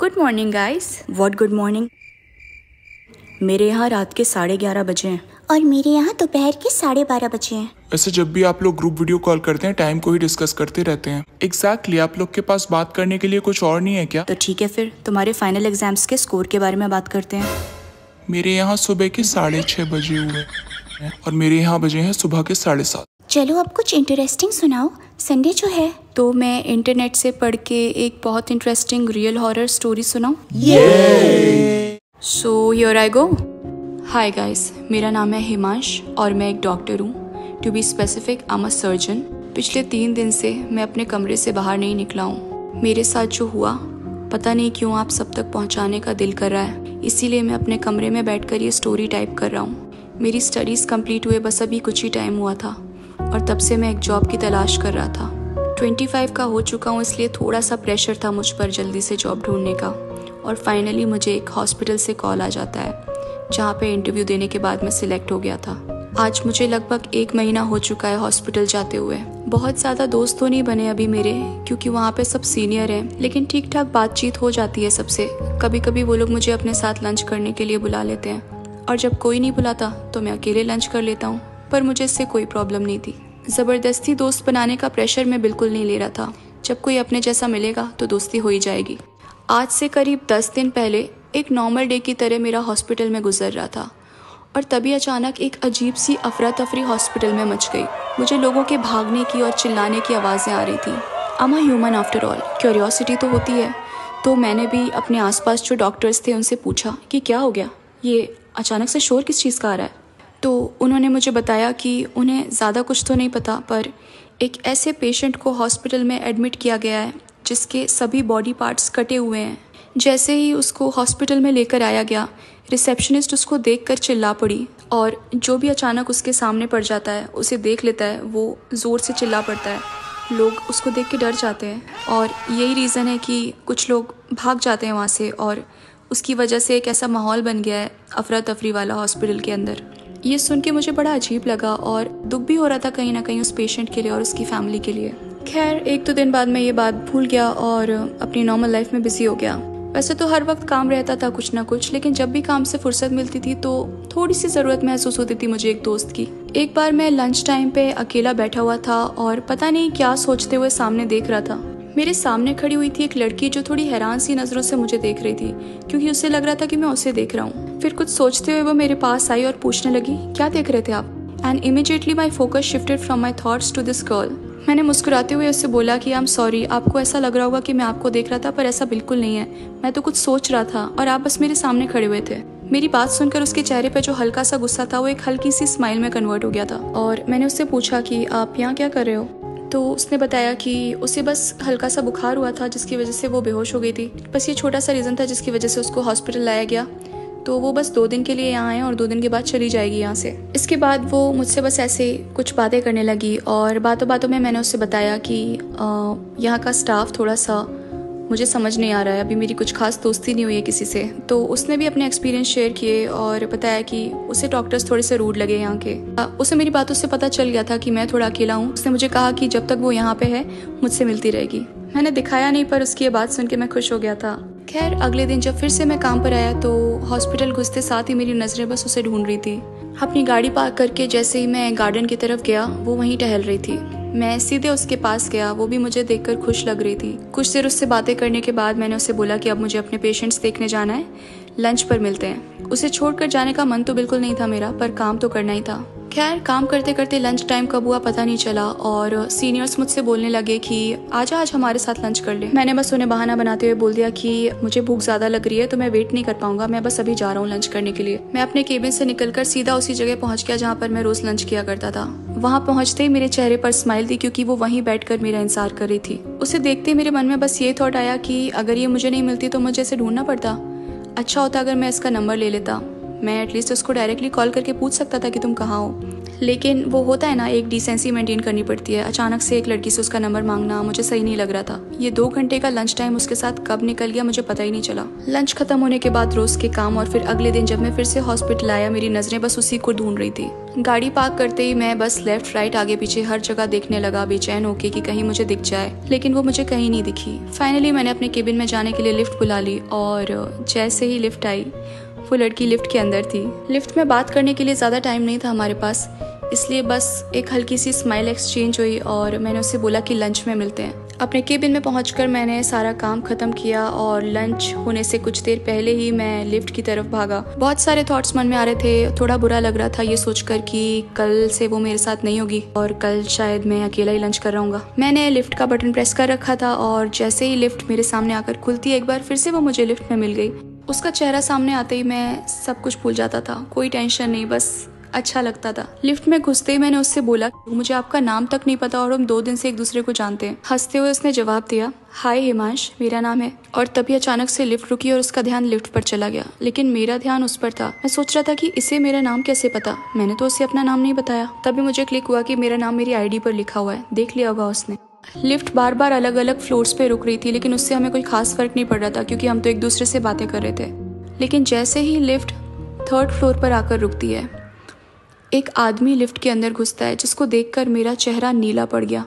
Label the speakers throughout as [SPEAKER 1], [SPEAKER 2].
[SPEAKER 1] Good morning guys what good morning मेरे यहाँ रात के साढ़े ग्यारह बजे हैं।
[SPEAKER 2] और मेरे यहाँ दोपहर के साढ़े बारह बजे हैं।
[SPEAKER 3] वैसे जब भी आप लोग ग्रुप वीडियो कॉल करते हैं टाइम को ही डिस्कस करते रहते हैं। एग्जैक्टली exactly, आप लोग के पास बात करने के लिए कुछ और नहीं है क्या?
[SPEAKER 1] तो ठीक है फिर तुम्हारे फाइनल एग्ज़ाम्स के स्कोर के बारे में बात करते हैं।
[SPEAKER 3] मेरे यहाँ सुबह के साढ़े छः बजे हुए और मेरे यहाँ बजे हैं सुबह के साढ़े सात।
[SPEAKER 2] चलो अब कुछ इंटरेस्टिंग सुनाओ। संडे जो है।
[SPEAKER 1] तो मैं इंटरनेट से पढ़ के एक बहुत इंटरेस्टिंग रियल हॉरर स्टोरी सुनाऊं। So here I go hi guys मेरा नाम है हिमांश और मैं एक डॉक्टर हूँ। To be specific I am a surgeon पिछले तीन दिन से मैं अपने कमरे से बाहर नहीं निकला हूँ। मेरे साथ जो हुआ, पता नहीं क्यों आप सब तक पहुँचाने का दिल कर रहा है। इसीलिए मैं अपने कमरे में बैठकर ये स्टोरी टाइप कर रहा हूँ। मेरी स्टडीज़ कंप्लीट हुए बस अभी कुछ ही टाइम हुआ था। और तब से मैं एक जॉब की तलाश कर रहा था। 25 का हो चुका हूँ, इसलिए थोड़ा सा प्रेशर था मुझ पर जल्दी से जॉब ढूँढने का। और फाइनली मुझे एक हॉस्पिटल से कॉल आ जाता है, जहाँ पे इंटरव्यू देने के बाद मैं सिलेक्ट हो गया था। आज मुझे लगभग एक महीना हो चुका है हॉस्पिटल जाते हुए। बहुत ज़्यादा दोस्त तो नहीं बने अभी मेरे, क्योंकि वहाँ पे सब सीनियर हैं, लेकिन ठीक ठाक बातचीत हो जाती है सबसे। कभी कभी वो लोग मुझे अपने साथ लंच करने के लिए बुला लेते हैं, और जब कोई नहीं बुलाता तो मैं अकेले लंच कर लेता हूँ। पर मुझे इससे कोई प्रॉब्लम नहीं थी। ज़बरदस्ती दोस्त बनाने का प्रेशर मैं बिल्कुल नहीं ले रहा था। जब कोई अपने जैसा मिलेगा तो दोस्ती हो ही जाएगी। आज से करीब दस दिन पहले, एक नॉर्मल डे की तरह मेरा हॉस्पिटल में गुजर रहा था। और तभी अचानक एक अजीब सी अफरा तफरी हॉस्पिटल में मच गई। मुझे लोगों के भागने की और चिल्लाने की आवाज़ें आ रही थी। अमा ह्यूमन आफ्टर ऑल क्यूरियोसिटी तो होती है। तो मैंने भी अपने आसपास जो डॉक्टर्स थे, उनसे पूछा कि क्या हो गया? ये अचानक से शोर किस चीज़ का आ रहा है? तो उन्होंने मुझे बताया कि उन्हें ज़्यादा कुछ तो नहीं पता, पर एक ऐसे पेशेंट को हॉस्पिटल में एडमिट किया गया है, जिसके सभी बॉडी पार्ट्स कटे हुए हैं। जैसे ही उसको हॉस्पिटल में लेकर आया गया रिसेप्शनिस्ट उसको देख कर चिल्ला पड़ी और जो भी अचानक उसके सामने पड़ जाता है, उसे देख लेता है, वो ज़ोर से चिल्ला पड़ता है। लोग उसको देख के डर जाते हैं और यही रीज़न है कि कुछ लोग भाग जाते हैं वहाँ से और उसकी वजह से एक ऐसा माहौल बन गया है अफरा तफरी वाला हॉस्पिटल के अंदर। ये सुन के मुझे बड़ा अजीब लगा और दुख भी हो रहा था कहीं ना कहीं उस पेशेंट के लिए और उसकी फैमिली के लिए। खैर, एक दो तो दिन बाद मैं ये बात भूल गया और अपनी नॉर्मल लाइफ में बिज़ी हो गया। वैसे तो हर वक्त काम रहता था कुछ ना कुछ, लेकिन जब भी काम से फुर्सत मिलती थी तो थोड़ी सी ज़रूरत महसूस होती थी मुझे एक दोस्त की। एक बार मैं लंच टाइम पे अकेला बैठा हुआ था और पता नहीं क्या सोचते हुए सामने देख रहा था। मेरे सामने खड़ी हुई थी एक लड़की जो थोड़ी हैरान सी नज़रों से मुझे देख रही थी, क्योंकि उसे लग रहा था कि मैं उसे देख रहा हूँ। फिर कुछ सोचते हुए वो मेरे पास आई और पूछने लगी, क्या देख रहे थे आप? And immediately my focus shifted from my thoughts to this girl मैंने मुस्कुराते हुए उससे बोला कि आई एम सॉरी आपको ऐसा लग रहा होगा कि मैं आपको देख रहा था, पर ऐसा बिल्कुल नहीं है। मैं तो कुछ सोच रहा था और आप बस मेरे सामने खड़े हुए थे। मेरी बात सुनकर उसके चेहरे पर जो हल्का सा गुस्सा था, वो एक हल्की सी स्माइल में कन्वर्ट हो गया था। और मैंने उससे पूछा कि, आप यहाँ क्या कर रहे हो? तो उसने बताया कि उसे बस हल्का सा बुखार हुआ था, जिसकी वजह से वो बेहोश हो गई थी। बस ये छोटा सा रीज़न था जिसकी वजह से उसको हॉस्पिटल लाया गया। तो वो बस दो दिन के लिए यहाँ आए और दो दिन के बाद चली जाएगी यहाँ से। इसके बाद वो मुझसे बस ऐसे कुछ बातें करने लगी और बातों बातों में मैंने उससे बताया कि यहाँ का स्टाफ थोड़ा सा मुझे समझ नहीं आ रहा है। अभी मेरी कुछ खास दोस्ती नहीं हुई है किसी से। तो उसने भी अपने एक्सपीरियंस शेयर किए और बताया कि उसे डॉक्टर्स थोड़े से रूड लगे यहाँ के। उसे मेरी बातों से पता चल गया था कि मैं थोड़ा अकेला हूँ। उसने मुझे कहा कि जब तक वो यहाँ पे है, मुझसे मिलती रहेगी। मैंने दिखाया नहीं, पर उसकी ये बात सुन के मैं खुश हो गया था। खैर, अगले दिन जब फिर से मैं काम पर आया तो हॉस्पिटल घुसते साथ ही मेरी नज़रें बस उसे ढूंढ रही थी। अपनी गाड़ी पार्क करके जैसे ही मैं गार्डन की तरफ़ गया, वो वहीं टहल रही थी। मैं सीधे उसके पास गया, वो भी मुझे देखकर खुश लग रही थी। कुछ देर उससे बातें करने के बाद मैंने उसे बोला कि अब मुझे अपने पेशेंट्स देखने जाना है, लंच पर मिलते हैं। उसे छोड़कर जाने का मन तो बिल्कुल नहीं था मेरा, पर काम तो करना ही था। खैर, काम करते करते लंच टाइम कब हुआ पता नहीं चला और सीनियर्स मुझसे बोलने लगे कि आजा, आज हमारे साथ लंच कर ले। मैंने बस उन्हें बहाना बनाते हुए बोल दिया कि मुझे भूख ज़्यादा लग रही है तो मैं वेट नहीं कर पाऊँगा, मैं बस अभी जा रहा हूँ लंच करने के लिए। मैं अपने केबिन से निकलकर सीधा उसी जगह पहुँच गया जहाँ पर मैं रोज लंच किया करता था। वहाँ पहुँचते ही मेरे चेहरे पर स्माइल थी क्योंकि वो वहीं बैठ मेरा इंतज़ार कर रही थी। उसे देखते मेरे मन में बस ये थॉट आया कि अगर ये मुझे नहीं मिलती तो मुझे इसे ढूंढना पड़ता। अच्छा होता अगर मैं इसका नंबर ले लेता। मैं एटलीस्ट उसको डायरेक्टली कॉल करके पूछ सकता था कि तुम कहाँ हो। लेकिन वो होता है ना, एक डिसेंसी मेंटेन करनी पड़ती है। अचानक से एक लड़की से उसका नंबर मांगना मुझे सही नहीं लग रहा था। ये दो घंटे का लंच टाइम उसके साथ कब निकल गया मुझे पता ही नहीं चला। लंच खत्म होने के बाद रोज के काम और फिर अगले दिन जब मैं फिर से हॉस्पिटल आया, मेरी नज़रें बस उसी को ढूंढ रही थी। गाड़ी पार्क करते ही मैं बस लेफ़्ट राइट आगे पीछे हर जगह देखने लगा, बेचैन होके कि कहीं मुझे दिख जाए। लेकिन वो मुझे कहीं नहीं दिखी। फाइनली मैंने अपने केबिन में जाने के लिए लिफ्ट बुला ली और जैसे ही लिफ्ट आई वो लड़की लिफ्ट के अंदर थी। लिफ्ट में बात करने के लिए ज़्यादा टाइम नहीं था हमारे पास। इसलिए बस एक हल्की सी स्माइल एक्सचेंज हुई और मैंने उससे बोला कि लंच में मिलते हैं। अपने केबिन में पहुंचकर मैंने सारा काम खत्म किया और लंच होने से कुछ देर पहले ही मैं लिफ्ट की तरफ़ भागा। बहुत सारे थॉट्स मन में आ रहे थे। थोड़ा बुरा लग रहा था ये सोचकर कि कल से वो मेरे साथ नहीं होगी और कल शायद मैं अकेला ही लंच कर रहा मैंने लिफ्ट का बटन प्रेस कर रखा था और जैसे ही लिफ्ट मेरे सामने आकर खुलती एक बार फिर से वो मुझे लिफ्ट में मिल गई। उसका चेहरा सामने आते ही मैं सब कुछ भूल जाता था। कोई टेंशन नहीं, बस अच्छा लगता था। लिफ्ट में घुसते ही मैंने उससे बोला, मुझे आपका नाम तक नहीं पता और हम दो दिन से एक दूसरे को जानते हैं। हँसते हुए उसने जवाब दिया, हाय हिमांश, मेरा नाम है। और तभी अचानक से लिफ्ट रुकी और उसका ध्यान लिफ्ट पर चला गया। लेकिन मेरा ध्यान उस पर था। मैं सोच रहा था कि इसे मेरा नाम कैसे पता? मैंने तो उसे अपना नाम नहीं बताया। तभी मुझे क्लिक हुआ कि मेरा नाम मेरी आईडी पर लिखा हुआ है। देख लिया होगा उसने। लिफ्ट बार बार अलग अलग फ्लोर्स पे रुक रही थी, लेकिन उससे हमें कोई खास फ़र्क नहीं पड़ रहा था, क्योंकि हम तो एक दूसरे से बातें कर रहे थे। लेकिन जैसे ही लिफ्ट थर्ड फ्लोर पर आकर रुकती है, एक आदमी लिफ्ट के अंदर घुसता है, जिसको देखकर मेरा चेहरा नीला पड़ गया।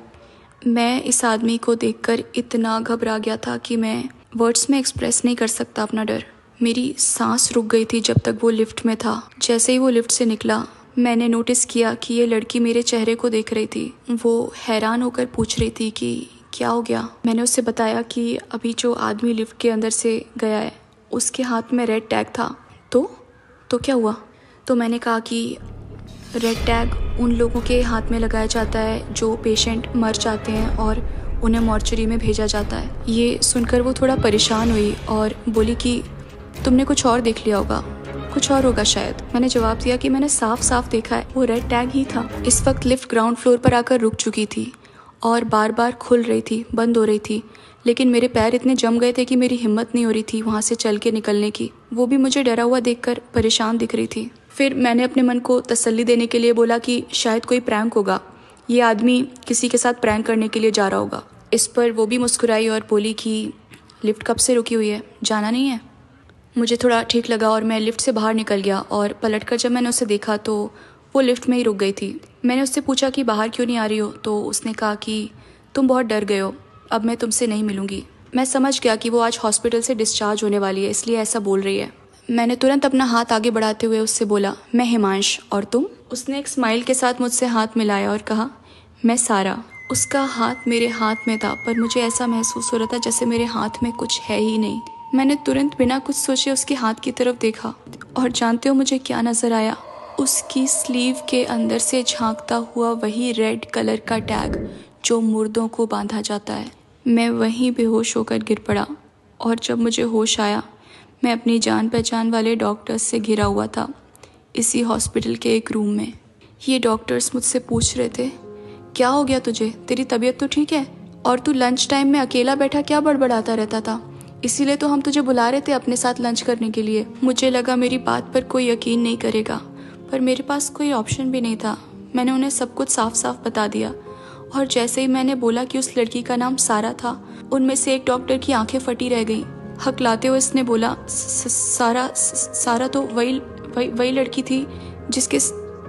[SPEAKER 1] मैं इस आदमी को देखकर इतना घबरा गया था कि मैं वर्ड्स में एक्सप्रेस नहीं कर सकता अपना डर। मेरी सांस रुक गई थी जब तक वो लिफ्ट में था। जैसे ही वो लिफ्ट से निकला मैंने नोटिस किया कि ये लड़की मेरे चेहरे को देख रही थी। वो हैरान होकर पूछ रही थी कि क्या हो गया? मैंने उससे बताया कि अभी जो आदमी लिफ्ट के अंदर से गया है, उसके हाथ में रेड टैग था। तो? तो क्या हुआ? तो मैंने कहा कि रेड टैग उन लोगों के हाथ में लगाया जाता है जो पेशेंट मर जाते हैं और उन्हें मॉर्चरी में भेजा जाता है। ये सुनकर वो थोड़ा परेशान हुई और बोली कि तुमने कुछ और देख लिया होगा। कुछ और होगा शायद। मैंने जवाब दिया कि मैंने साफ़ साफ़ देखा है। वो रेड टैग ही था। इस वक्त लिफ्ट ग्राउंड फ्लोर पर आकर रुक चुकी थी और बार बार खुल रही थी, बंद हो रही थी। लेकिन मेरे पैर इतने जम गए थे कि मेरी हिम्मत नहीं हो रही थी वहाँ से चल के निकलने की। वो भी मुझे डरा हुआ देखकर परेशान दिख रही थी। फिर मैंने अपने मन को तसल्ली देने के लिए बोला कि शायद कोई प्रैंक होगा। ये आदमी किसी के साथ प्रैंक करने के लिए जा रहा होगा। इस पर वो भी मुस्कुराई और बोली कि लिफ्ट कब से रुकी हुई है? जाना नहीं है? मुझे थोड़ा ठीक लगा और मैं लिफ्ट से बाहर निकल गया और पलट कर जब मैंने उसे देखा तो वो लिफ्ट में ही रुक गई थी। मैंने उससे पूछा कि, बाहर क्यों नहीं आ रही हो? तो उसने कहा कि, तुम बहुत डर गए हो, अब मैं तुमसे नहीं मिलूँगी। मैं समझ गया कि वो आज हॉस्पिटल से डिस्चार्ज होने वाली है, इसलिए ऐसा बोल रही है। मैंने तुरंत अपना हाथ आगे बढ़ाते हुए उससे बोला, मैं हिमांश, और तुम? उसने एक स्माइल के साथ मुझसे हाथ मिलाया और कहा, मैं सारा। उसका हाथ मेरे हाथ में था, पर मुझे ऐसा महसूस हो रहा था जैसे मेरे हाथ में कुछ है ही नहीं। मैंने तुरंत बिना कुछ सोचे उसके हाथ की तरफ़ देखा और जानते हो मुझे क्या नज़र आया? उसकी स्लीव के अंदर से झांकता हुआ वही रेड कलर का टैग जो मुर्दों को बांधा जाता है। मैं वहीं बेहोश होकर गिर पड़ा और जब मुझे होश आया, मैं अपनी जान पहचान वाले डॉक्टर्स से घिरा हुआ था इसी हॉस्पिटल के एक रूम में। ये डॉक्टर्स मुझसे पूछ रहे थे, क्या हो गया तुझे? तेरी तबीयत तो ठीक है? और तू लंच टाइम में अकेला बैठा क्या बड़बड़ाता रहता था? इसीलिए तो हम तुझे बुला रहे थे अपने साथ लंच करने के लिए। मुझे लगा मेरी बात पर कोई यकीन नहीं करेगा, पर मेरे पास कोई ऑप्शन भी नहीं था। मैंने उन्हें सब कुछ साफ़ साफ़ बता दिया, और जैसे ही मैंने बोला कि उस लड़की का नाम सारा था, उनमें से एक डॉक्टर की आँखें फटी रह गईं। हकलाते हुए उसने बोला सारा सारा तो वही वही वही लड़की थी जिसके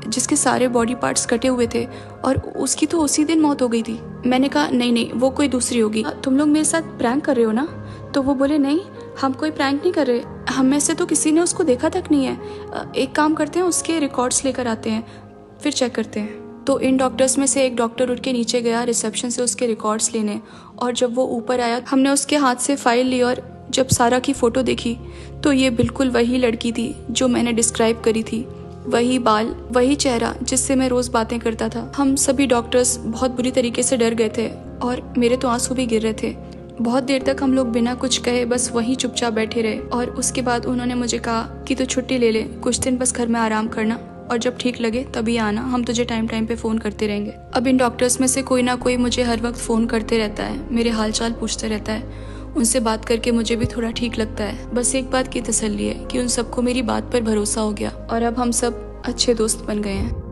[SPEAKER 1] जिसके सारे बॉडी पार्ट्स कटे हुए थे, और उसकी तो उसी दिन मौत हो गई थी। मैंने कहा, नहीं नहीं, वो कोई दूसरी होगी। तुम लोग मेरे साथ प्रैंक कर रहे हो ना? तो वो बोले, नहीं, हम कोई प्रैंक नहीं कर रहे। हम में से तो किसी ने उसको देखा तक नहीं है। एक काम करते हैं, उसके रिकॉर्ड्स लेकर आते हैं, फिर चेक करते हैं। तो इन डॉक्टर्स में से एक डॉक्टर उठ के नीचे गया रिसेप्शन से उसके रिकॉर्ड्स लेने। और जब वो ऊपर आया, हमने उसके हाथ से फ़ाइल ली और जब सारा की फ़ोटो देखी तो ये बिल्कुल वही लड़की थी जो मैंने डिस्क्राइब करी थी। वही बाल, वही चेहरा जिससे मैं रोज़ बातें करता था। हम सभी डॉक्टर्स बहुत बुरी तरीके से डर गए थे और मेरे तो आँसू भी गिर रहे थे। बहुत देर तक हम लोग बिना कुछ कहे बस वहीं चुपचाप बैठे रहे और उसके बाद उन्होंने मुझे कहा कि तू छुट्टी ले ले, कुछ दिन बस घर में आराम करना और जब ठीक लगे तभी आना, हम तुझे टाइम टाइम पे फ़ोन करते रहेंगे। अब इन डॉक्टर्स में से कोई ना कोई मुझे हर वक्त फ़ोन करते रहता है, मेरे हालचाल पूछते रहता है, उनसे बात करके मुझे भी थोड़ा ठीक लगता है। बस एक बात की तसल्ली है कि उन सबको मेरी बात पर भरोसा हो गया और अब हम सब अच्छे दोस्त बन गए हैं।